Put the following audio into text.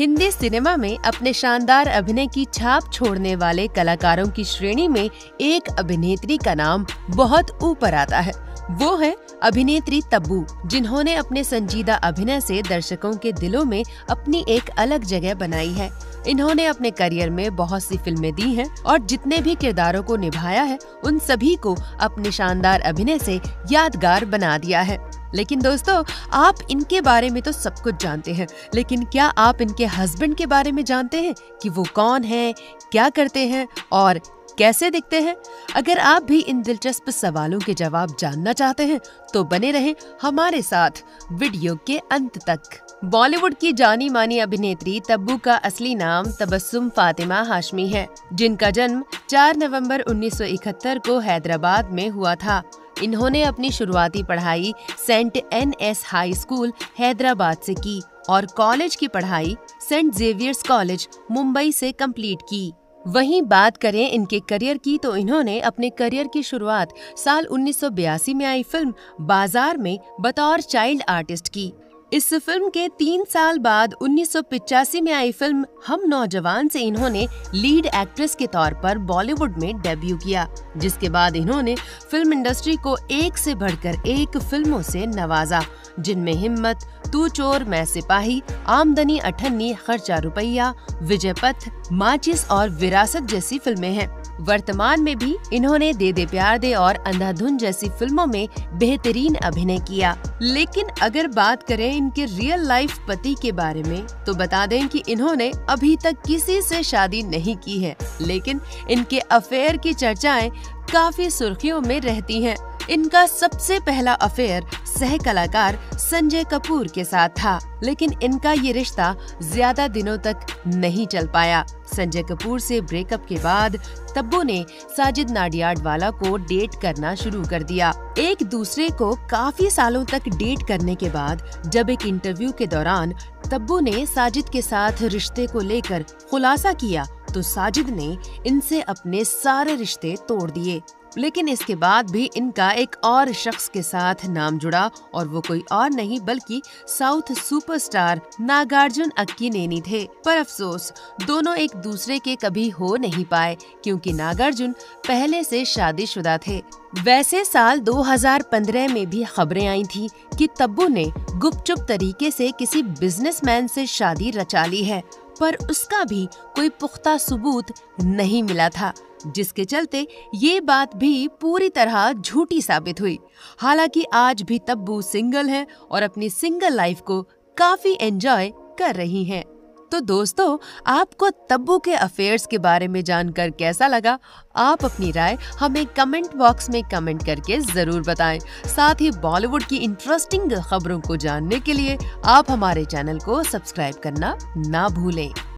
Hindi cinema में अपने शानदार अभिनय की छाप छोड़ने वाले कलाकारों की श्रेणी में एक अभिनेत्री का नाम बहुत ऊपर आता है। वो है अभिनेत्री तब्बू, जिन्होंने अपने संजीदा अभिनय से दर्शकों के दिलों में अपनी एक अलग जगह बनाई है। इन्होंने अपने करियर में बहुत सी फ़िल्में दी हैं और जितने भी किरदारों को निभाया है, उन सभी को अपने शानदार अभिनय से यादगार बना दिया है। लेकिन दोस्तों, आप इनके बारे में तो सब कुछ जानते हैं, लेकिन क्या आप इनके हस्बैंड के बारे में जानते हैं कि वो कौन है, क्या करते हैं और कैसे दिखते हैं? अगर आप भी इन दिलचस्प सवालों के जवाब जानना चाहते हैं तो बने रहें हमारे साथ वीडियो के अंत तक। बॉलीवुड की जानी मानी अभिनेत्री तब्बू का असली नाम तबस्सुम फातिमा हाशमी है, जिनका जन्म 4 नवंबर 1971 को हैदराबाद में हुआ था। इन्होंने अपनी शुरुआती पढ़ाई saint Ann's high school Hyderabad से की और कॉलेज की पढ़ाई सेंट जेवियर्स कॉलेज मुंबई से कंप्लीट की। वहीं बात करें इनके करियर की तो इन्होंने अपने करियर की शुरुआत साल 1982 में आई फ़िल्म बाज़ार में बतौर चाइल्ड आर्टिस्ट की। इस फ़िल्म के तीन साल बाद उन्नीस में आई फ़िल्म हम नौजवान से इन्होंने लीड एक्ट्रेस के तौर पर बॉलीवुड में डेब्यू किया, जिसके बाद इन्होंने फ़िल्म इंडस्ट्री को एक से बढ़कर एक फ़िल्मों से नवाजा, जिनमें हिम्मत, तू चोर, मैं सिपाही, आमदनी, अठन्नी, खर्चा रुपया, विजय पथ, माचिस और विरासत जैसी फ़िल्में हैं। वर्तमान में भी इन्होंने दे दे प्यार दे और अंधाधुन जैसी फ़िल्मों में बेहतरीन अभिनय किया लेकिन अगर बात करें इनके रियल लाइफ पति के बारे में तो बता दें कि इन्होंने अभी तक किसी से शादी नहीं की है लेकिन इनके अफेयर की चर्चाएँ काफ़ी सुर्खियों में रहती हैं। इनका सबसे पहला अफेयर सह कलाकार संजय कपूर के साथ था, लेकिन इनका ये रिश्ता ज़्यादा दिनों तक नहीं चल पाया। संजय कपूर से ब्रेकअप के बाद तब्बू ने साजिद नाडियाडवाला को डेट करना शुरू कर दिया। एक दूसरे को काफ़ी सालों तक डेट करने के बाद जब एक इंटरव्यू के दौरान तब्बू ने साजिद के साथ रिश्ते को लेकर खुलासा किया तो साजिद ने इनसे अपने सारे रिश्ते तोड़ दिए। लेकिन इसके बाद भी इनका एक और शख्स के साथ नाम जुड़ा और वो कोई और नहीं, बल्कि south superstar Nagarjuna Akkineni थे। पर अफसोस, दोनों एक दूसरे के कभी हो नहीं पाए, क्योंकि नागार्जुन पहले से शादीशुदा थे। वैसे साल 2015 में भी खबरें आई थी कि तब्बू ने गुपचुप तरीके से किसी बिजनेसमैन से शादी रचा ली है, पर उसका भी कोई पुख्ता सबूत नहीं मिला था। जिसके चलते ये बात भी पूरी तरह झूठी साबित हुई। हालाँकि आज भी तब्बू सिंगल है और अपनी सिंगल लाइफ को काफ़ी एंजॉय कर रही हैं। तो दोस्तों, आपको तब्बू के अफेयर्स के बारे में जानकर कैसा लगा? आप अपनी राय हमें कमेंट बॉक्स में कमेंट करके ज़रूर बताएँ। साथ ही बॉलीवुड की इंटरेस्टिंग खबरों को जानने के लिए आप हमारे चैनल को सब्सक्राइब करना ना भूलें।